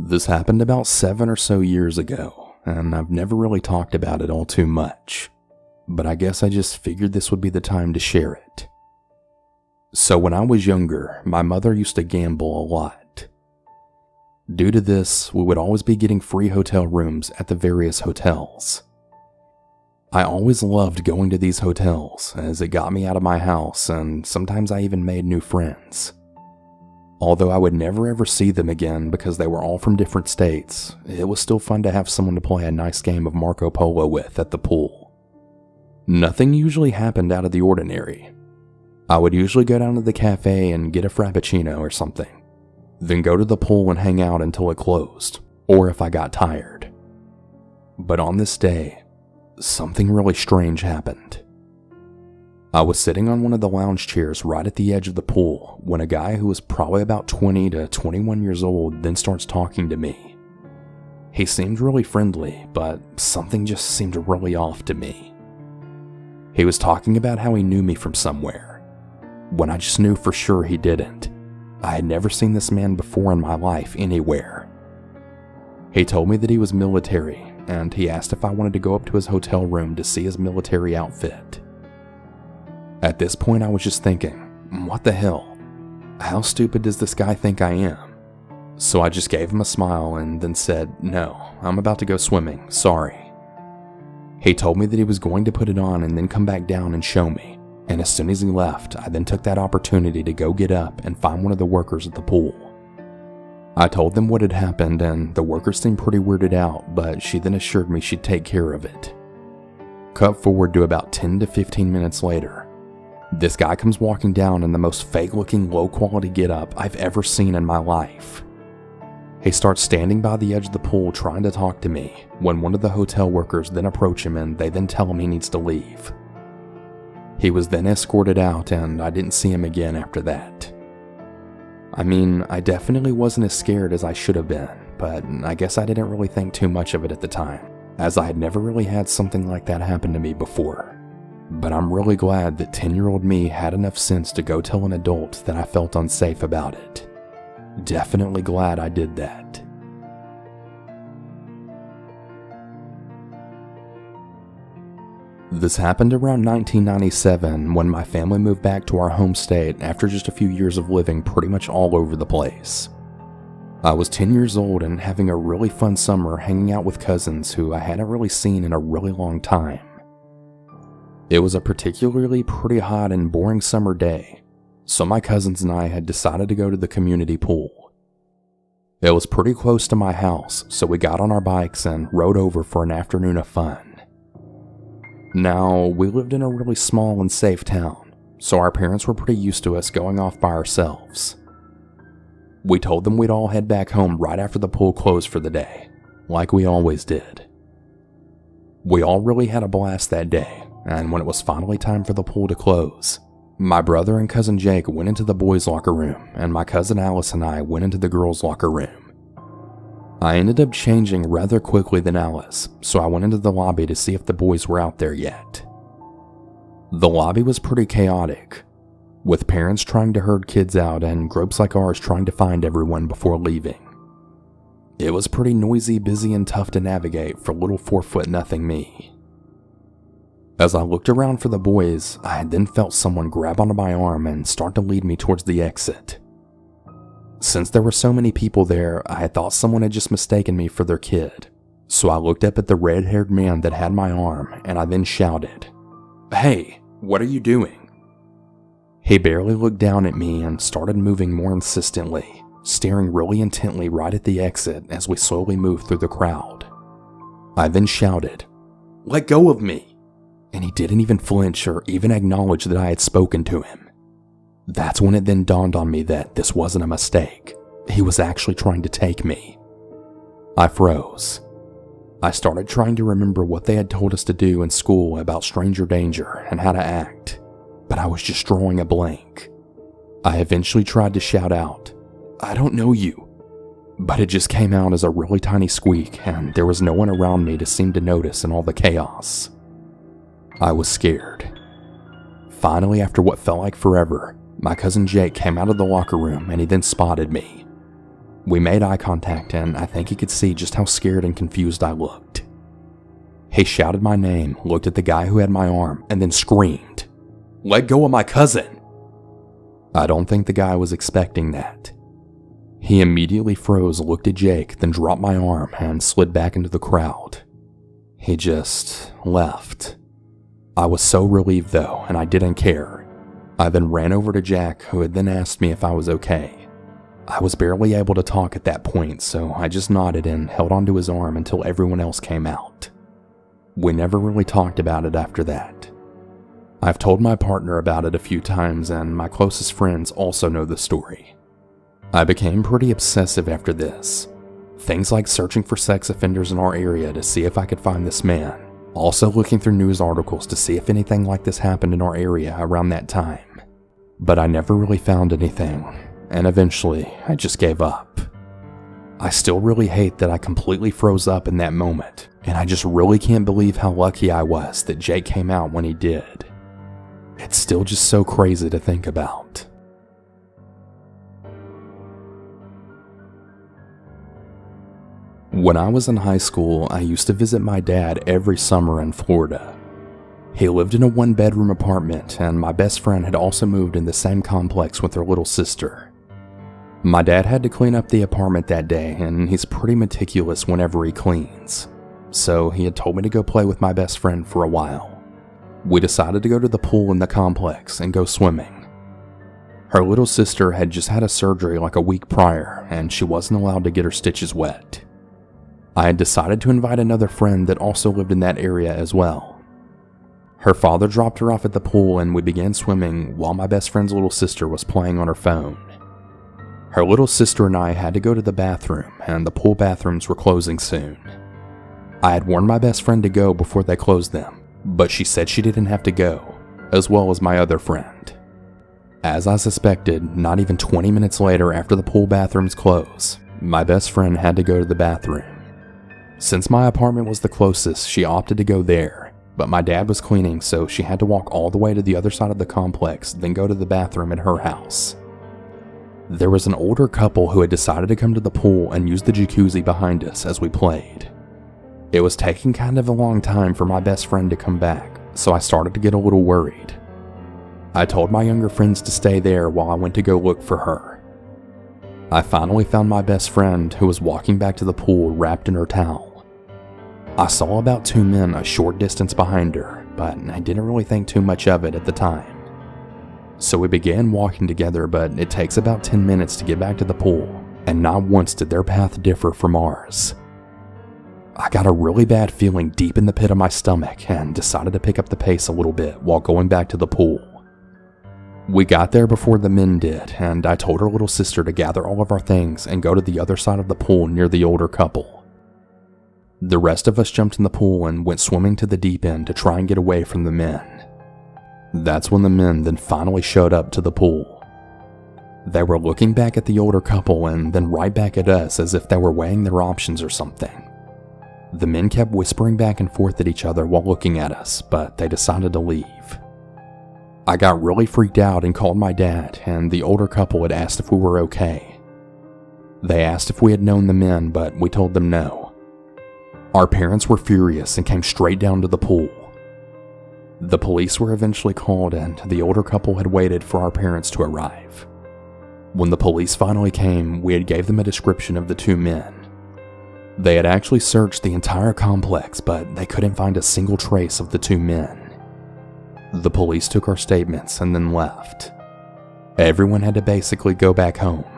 This happened about seven or so years ago, and I've never really talked about it all too much, but I guess I just figured this would be the time to share it. So, when I was younger, my mother used to gamble a lot. Due to this, we would always be getting free hotel rooms at the various hotels. I always loved going to these hotels as it got me out of my house, and sometimes I even made new friends. Although I would never ever see them again because they were all from different states, it was still fun to have someone to play a nice game of Marco Polo with at the pool. Nothing usually happened out of the ordinary. I would usually go down to the cafe and get a frappuccino or something, then go to the pool and hang out until it closed, or if I got tired. But on this day, something really strange happened. I was sitting on one of the lounge chairs right at the edge of the pool when a guy who was probably about 20 to 21 years old then starts talking to me. He seemed really friendly, but something just seemed really off to me. He was talking about how he knew me from somewhere, when I just knew for sure he didn't. I had never seen this man before in my life anywhere. He told me that he was military, and he asked if I wanted to go up to his hotel room to see his military outfit. At this point, I was just thinking, what the hell? How stupid does this guy think I am? So I just gave him a smile and then said, No, I'm about to go swimming, sorry. He told me that he was going to put it on and then come back down and show me. And as soon as he left, I then took that opportunity to go get up and find one of the workers at the pool. I told them what had happened, and the worker seemed pretty weirded out, but she then assured me she'd take care of it. Cut forward to about 10 to 15 minutes later, this guy comes walking down in the most fake looking, low quality getup I've ever seen in my life. He starts standing by the edge of the pool trying to talk to me when one of the hotel workers then approach him and they then tell him he needs to leave. He was then escorted out and I didn't see him again after that. I mean, I definitely wasn't as scared as I should have been, but I guess I didn't really think too much of it at the time, as I had never really had something like that happen to me before. But I'm really glad that 10 year old me had enough sense to go tell an adult that I felt unsafe about it. Definitely glad I did that. This happened around 1997 when my family moved back to our home state after just a few years of living pretty much all over the place. I was 10 years old and having a really fun summer hanging out with cousins who I hadn't really seen in a really long time. It was a particularly pretty hot and boring summer day, so my cousins and I had decided to go to the community pool. It was pretty close to my house, so we got on our bikes and rode over for an afternoon of fun. Now, we lived in a really small and safe town, so our parents were pretty used to us going off by ourselves. We told them we'd all head back home right after the pool closed for the day, like we always did. We all really had a blast that day, and when it was finally time for the pool to close, my brother and cousin Jake went into the boys' locker room, and my cousin Alice and I went into the girls' locker room. I ended up changing rather quickly than Alice, so I went into the lobby to see if the boys were out there yet. The lobby was pretty chaotic, with parents trying to herd kids out and groups like ours trying to find everyone before leaving. It was pretty noisy, busy, and tough to navigate for little four foot nothing me. As I looked around for the boys, I had then felt someone grab onto my arm and start to lead me towards the exit. Since there were so many people there, I had thought someone had just mistaken me for their kid. So I looked up at the red haired man that had my arm and I then shouted, Hey, what are you doing? He barely looked down at me and started moving more insistently, staring really intently right at the exit as we slowly moved through the crowd. I then shouted, Let go of me! and he didn't even flinch or even acknowledge that I had spoken to him. That's when it then dawned on me that this wasn't a mistake. He was actually trying to take me. I froze. I started trying to remember what they had told us to do in school about stranger danger and how to act, but I was just drawing a blank. I eventually tried to shout out, I don't know you. But it just came out as a really tiny squeak, and there was no one around me to seem to notice in all the chaos. I was scared. Finally, after what felt like forever, my cousin Jake came out of the locker room and he then spotted me. We made eye contact, and I think he could see just how scared and confused I looked. He shouted my name, looked at the guy who had my arm, and then screamed, Let go of my cousin! I don't think the guy was expecting that. He immediately froze, looked at Jake, then dropped my arm and slid back into the crowd. He just left. I was so relieved though, and I didn't care. I then ran over to Jack, who had then asked me if I was okay. I was barely able to talk at that point, so I just nodded and held onto his arm until everyone else came out. We never really talked about it after that. I've told my partner about it a few times, and my closest friends also know the story. I became pretty obsessive after this. Things like searching for sex offenders in our area to see if I could find this man, also looking through news articles to see if anything like this happened in our area around that time. But I never really found anything, and eventually I just gave up. I still really hate that I completely froze up in that moment, and I just really can't believe how lucky I was that Jake came out when he did. It's still just so crazy to think about. When I was in high school, I used to visit my dad every summer in Florida. He lived in a one bedroom apartment, and my best friend had also moved in the same complex with her little sister. My dad had to clean up the apartment that day, and he's pretty meticulous whenever he cleans. So he had told me to go play with my best friend for a while we decided to go to the pool in the complex and go swimming. Her little sister had just had a surgery like a week prior, and she wasn't allowed to get her stitches wet. I had decided to invite another friend that also lived in that area as well. Her father dropped her off at the pool, and we began swimming while my best friend's little sister was playing on her phone. Her little sister and I had to go to the bathroom, and the pool bathrooms were closing soon. I had warned my best friend to go before they closed them, but she said she didn't have to go, as well as my other friend. As I suspected, not even 20 minutes later after the pool bathrooms closed, my best friend had to go to the bathroom. Since my apartment was the closest, she opted to go there, but my dad was cleaning, so she had to walk all the way to the other side of the complex, then go to the bathroom at her house. There was an older couple who had decided to come to the pool and use the jacuzzi behind us as we played. It was taking kind of a long time for my best friend to come back, so I started to get a little worried. I told my younger friends to stay there while I went to go look for her. I finally found my best friend who was walking back to the pool wrapped in her towel. I saw about two men a short distance behind her, but I didn't really think too much of it at the time. So we began walking together, but it takes about 10 minutes to get back to the pool, and not once did their path differ from ours. I got a really bad feeling deep in the pit of my stomach and decided to pick up the pace a little bit while going back to the pool. We got there before the men did, and I told her little sister to gather all of our things and go to the other side of the pool near the older couple. The rest of us jumped in the pool and went swimming to the deep end to try and get away from the men. That's when the men then finally showed up to the pool. They were looking back at the older couple and then right back at us as if they were weighing their options or something. The men kept whispering back and forth at each other while looking at us, but they decided to leave. I got really freaked out and called my dad, and the older couple had asked if we were okay. They asked if we had known the men, but we told them no. Our parents were furious and came straight down to the pool. The police were eventually called, and the older couple had waited for our parents to arrive. When the police finally came, we had gave them a description of the two men. They had actually searched the entire complex, but they couldn't find a single trace of the two men. The police took our statements and then left. Everyone had to basically go back home.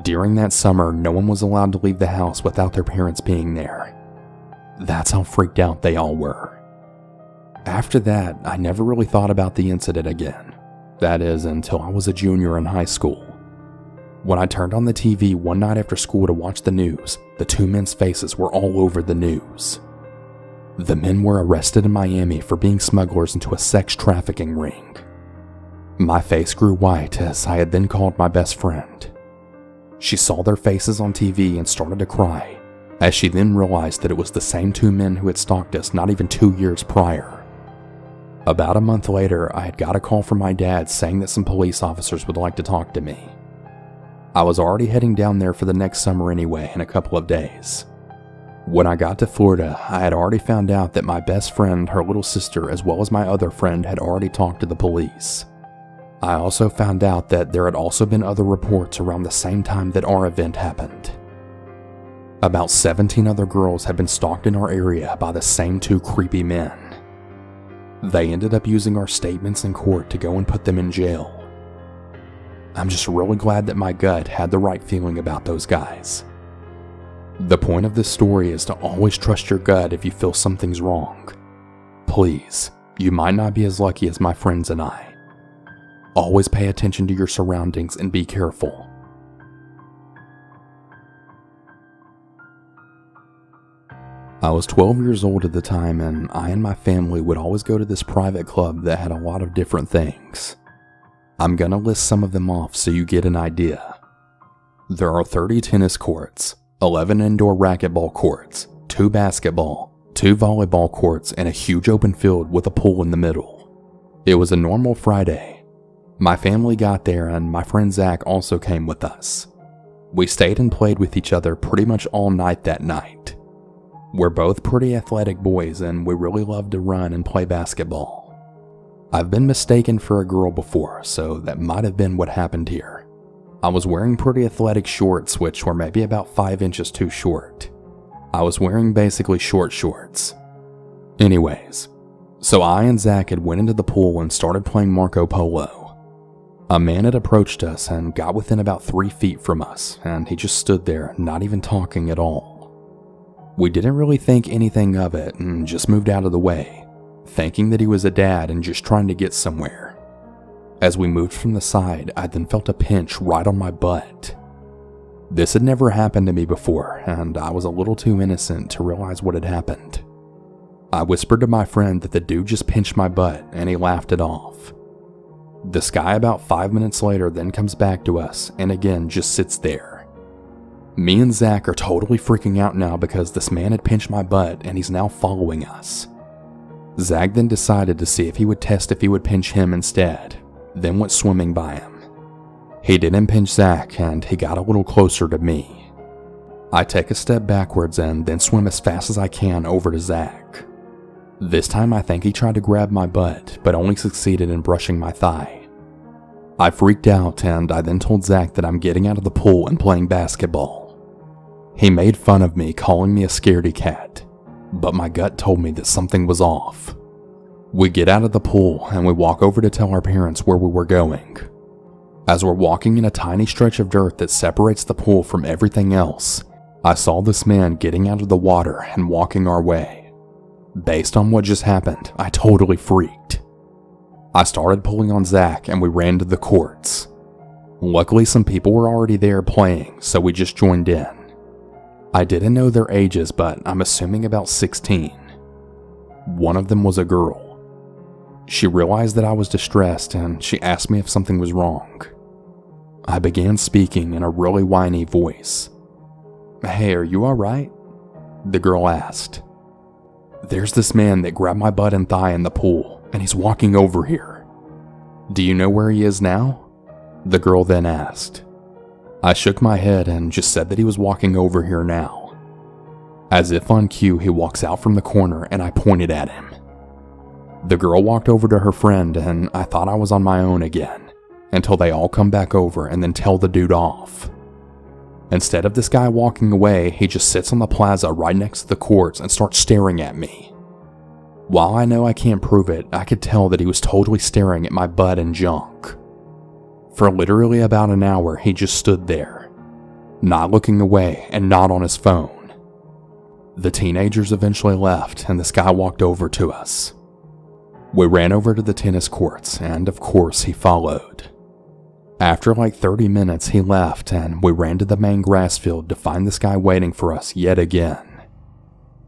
During that summer, no one was allowed to leave the house without their parents being there. That's how freaked out they all were. After that, I never really thought about the incident again. That is, until I was a junior in high school. When I turned on the TV one night after school to watch the news, the two men's faces were all over the news. The men were arrested in Miami for being smugglers into a sex trafficking ring. My face grew white as I had then called my best friend. She saw their faces on TV and started to cry, as she then realized that it was the same two men who had stalked us not even two years prior. About a month later, I had got a call from my dad saying that some police officers would like to talk to me. I was already heading down there for the next summer anyway in a couple of days. When I got to Florida, I had already found out that my best friend, her little sister, as well as my other friend had already talked to the police. I also found out that there had also been other reports around the same time that our event happened. About 17 other girls had been stalked in our area by the same two creepy men. They ended up using our statements in court to go and put them in jail. I'm just really glad that my gut had the right feeling about those guys. The point of this story is to always trust your gut if you feel something's wrong. Please, you might not be as lucky as my friends and I. Always pay attention to your surroundings and be careful. I was 12 years old at the time, and I and my family would always go to this private club that had a lot of different things. I'm gonna list some of them off so you get an idea. There are 30 tennis courts, 11 indoor racquetball courts, 2 basketball, 2 volleyball courts, and a huge open field with a pool in the middle. It was a normal Friday. My family got there, and my friend Zach also came with us. We stayed and played with each other pretty much all night that night. We're both pretty athletic boys, and we really love to run and play basketball. I've been mistaken for a girl before, so that might have been what happened here. I was wearing pretty athletic shorts, which were maybe about 5 inches too short. I was wearing basically short shorts. Anyways, so I and Zach had went into the pool and started playing Marco Polo. A man had approached us and got within about three feet from us, and he just stood there, not even talking at all. We didn't really think anything of it and just moved out of the way, thinking that he was a dad and just trying to get somewhere. As we moved from the side, I then felt a pinch right on my butt. This had never happened to me before, and I was a little too innocent to realize what had happened. I whispered to my friend that the dude just pinched my butt and he laughed it off. This guy, about five minutes later, then comes back to us and again just sits there. Me and Zach are totally freaking out now because this man had pinched my butt and he's now following us. Zach then decided to see if he would test if he would pinch him instead, then went swimming by him. He didn't pinch Zach and he got a little closer to me. I take a step backwards and then swim as fast as I can over to Zach. This time I think he tried to grab my butt, but only succeeded in brushing my thigh. I freaked out and I then told Zach that I'm getting out of the pool and playing basketball. He made fun of me, calling me a scaredy cat, but my gut told me that something was off. We get out of the pool and we walk over to tell our parents where we were going. As we're walking in a tiny stretch of dirt that separates the pool from everything else, I saw this man getting out of the water and walking our way. Based on what just happened, I totally freaked. I started pulling on Zach and we ran to the courts. Luckily, some people were already there playing, so we just joined in. I didn't know their ages, but I'm assuming about 16. One of them was a girl. She realized that I was distressed and she asked me if something was wrong. I began speaking in a really whiny voice. Hey, are you alright? The girl asked. There's this man that grabbed my butt and thigh in the pool, and he's walking over here. Do you know where he is now? The girl then asked. I shook my head and just said that he was walking over here now. As if on cue, he walks out from the corner and I pointed at him. The girl walked over to her friend and I thought I was on my own again, until they all come back over and then tell the dude off. Instead of this guy walking away, he just sits on the plaza right next to the courts and starts staring at me. While I know I can't prove it, I could tell that he was totally staring at my butt and junk. For literally about an hour, he just stood there, not looking away and not on his phone. The teenagers eventually left, and this guy walked over to us. We ran over to the tennis courts, and of course, he followed. After like 30 minutes, he left, and we ran to the main grass field to find this guy waiting for us yet again.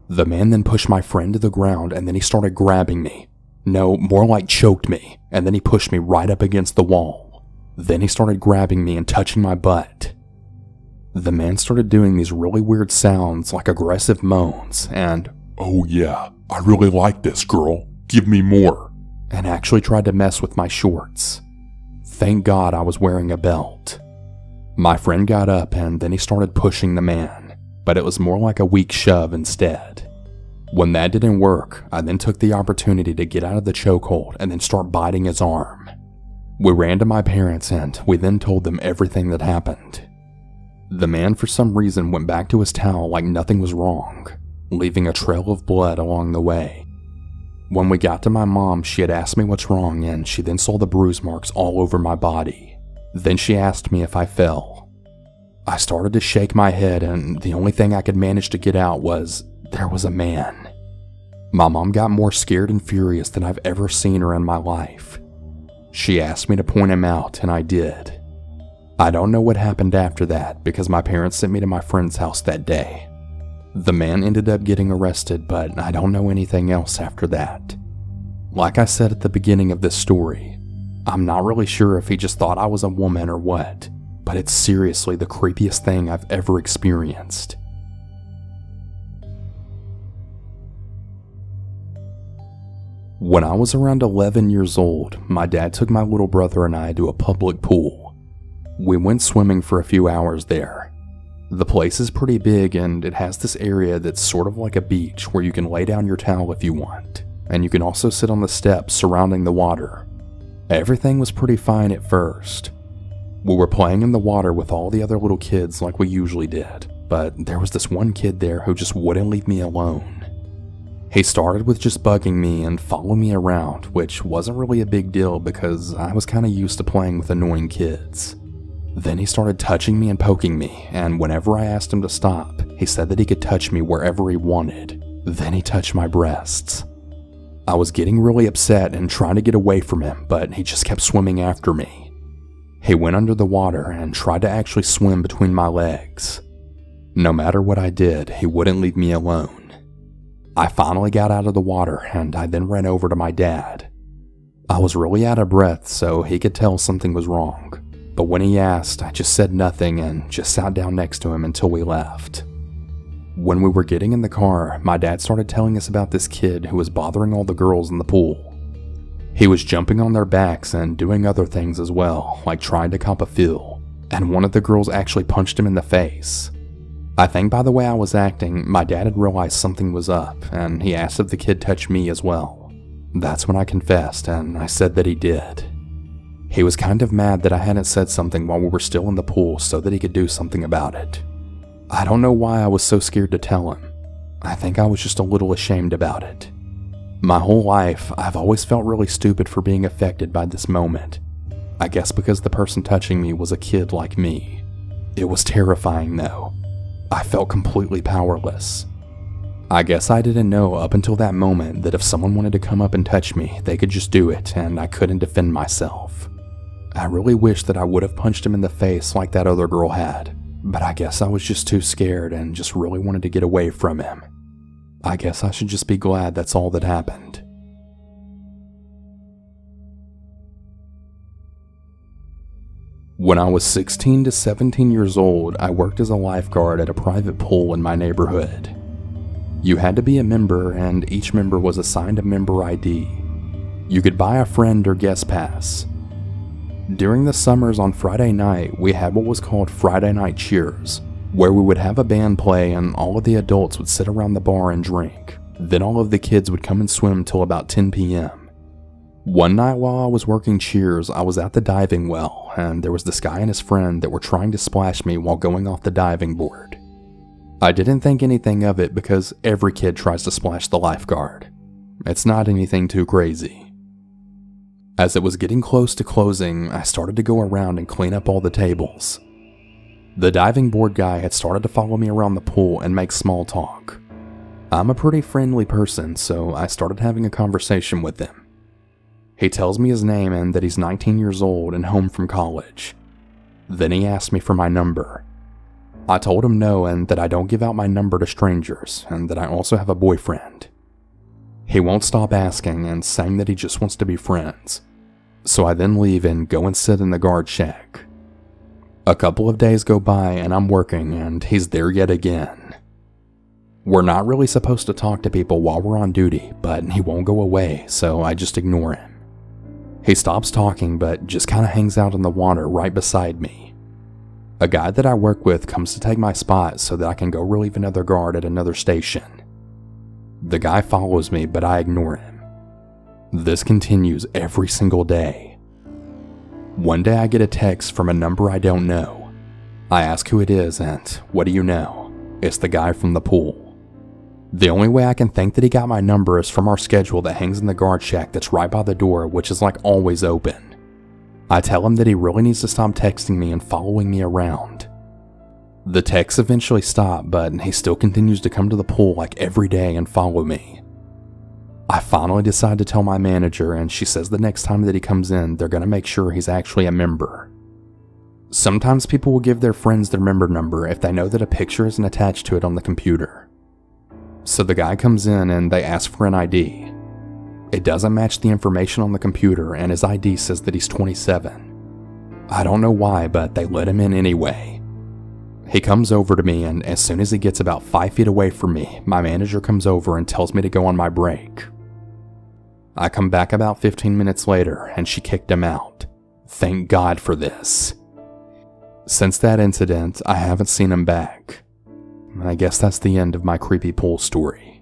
The man then pushed my friend to the ground, and then he started grabbing me. No, more like choked me, and then he pushed me right up against the wall. Then he started grabbing me and touching my butt. The man started doing these really weird sounds like aggressive moans and, Oh yeah, I really like this girl. Give me more. And actually tried to mess with my shorts. Thank God I was wearing a belt. My friend got up and then he started pushing the man, but it was more like a weak shove instead. When that didn't work, I then took the opportunity to get out of the chokehold and then start biting his arm. We ran to my parents and we then told them everything that happened. The man, for some reason, went back to his towel like nothing was wrong, leaving a trail of blood along the way. When we got to my mom, she had asked me what's wrong, and she then saw the bruise marks all over my body. Then she asked me if I fell. I started to shake my head, and the only thing I could manage to get out was there was a man. My mom got more scared and furious than I've ever seen her in my life. She asked me to point him out, and I did. I don't know what happened after that because my parents sent me to my friend's house that day. The man ended up getting arrested, but I don't know anything else after that. Like I said at the beginning of this story, I'm not really sure if he just thought I was a woman or what, but it's seriously the creepiest thing I've ever experienced. When I was around 11 years old, my dad took my little brother and I to a public pool. We went swimming for a few hours there. The place is pretty big and it has this area that's sort of like a beach where you can lay down your towel if you want, and you can also sit on the steps surrounding the water. Everything was pretty fine at first. We were playing in the water with all the other little kids like we usually did, but there was this one kid there who just wouldn't leave me alone. He started with just bugging me and following me around, which wasn't really a big deal because I was kind of used to playing with annoying kids. Then he started touching me and poking me, and whenever I asked him to stop, he said that he could touch me wherever he wanted. Then he touched my breasts. I was getting really upset and trying to get away from him, but he just kept swimming after me. He went under the water and tried to actually swim between my legs. No matter what I did, he wouldn't leave me alone. I finally got out of the water and I then ran over to my dad. I was really out of breath, so he could tell something was wrong. But when he asked, I just said nothing and just sat down next to him until we left. When we were getting in the car, my dad started telling us about this kid who was bothering all the girls in the pool. He was jumping on their backs and doing other things as well, like trying to cop a feel, and one of the girls actually punched him in the face. I think by the way I was acting, my dad had realized something was up, and he asked if the kid touched me as well. That's when I confessed, and I said that he did. He was kind of mad that I hadn't said something while we were still in the pool so that he could do something about it. I don't know why I was so scared to tell him. I think I was just a little ashamed about it. My whole life, I've always felt really stupid for being affected by this moment. I guess because the person touching me was a kid like me. It was terrifying though. I felt completely powerless. I guess I didn't know up until that moment that if someone wanted to come up and touch me, they could just do it and I couldn't defend myself. I really wish that I would have punched him in the face like that other girl had, but I guess I was just too scared and just really wanted to get away from him. I guess I should just be glad that's all that happened. When I was 16 to 17 years old, I worked as a lifeguard at a private pool in my neighborhood. You had to be a member, and each member was assigned a member ID. You could buy a friend or guest pass. During the summers on Friday night, we had what was called Friday Night Cheers, where we would have a band play and all of the adults would sit around the bar and drink. Then all of the kids would come and swim till about 10 p.m. One night while I was working cheers, I was at the diving well, and there was this guy and his friend that were trying to splash me while going off the diving board. I didn't think anything of it because every kid tries to splash the lifeguard. It's not anything too crazy. As it was getting close to closing, I started to go around and clean up all the tables. The diving board guy had started to follow me around the pool and make small talk. I'm a pretty friendly person, so I started having a conversation with him. He tells me his name and that he's 19 years old and home from college. Then he asked me for my number. I told him no and that I don't give out my number to strangers and that I also have a boyfriend. He won't stop asking and saying that he just wants to be friends. So I then leave and go and sit in the guard shack. A couple of days go by and I'm working and he's there yet again. We're not really supposed to talk to people while we're on duty, but he won't go away, so I just ignore him. He stops talking but just kind of hangs out in the water right beside me. A guy that I work with comes to take my spot so that I can go relieve another guard at another station. The guy follows me, but I ignore him. This continues every single day. One day I get a text from a number I don't know. I ask who it is, and what do you know? It's the guy from the pool. The only way I can think that he got my number is from our schedule that hangs in the guard shack that's right by the door, which is like always open. I tell him that he really needs to stop texting me and following me around. The texts eventually stop, but he still continues to come to the pool like every day and follow me. I finally decide to tell my manager, and she says the next time that he comes in, they're gonna make sure he's actually a member. Sometimes people will give their friends their member number if they know that a picture isn't attached to it on the computer. So the guy comes in and they ask for an ID. It doesn't match the information on the computer, and his ID says that he's 27. I don't know why, but they let him in anyway. He comes over to me, and as soon as he gets about five feet away from me, my manager comes over and tells me to go on my break. I come back about 15 minutes later, and she kicked him out. Thank God for this. Since that incident, I haven't seen him back. I guess that's the end of my creepy pool story.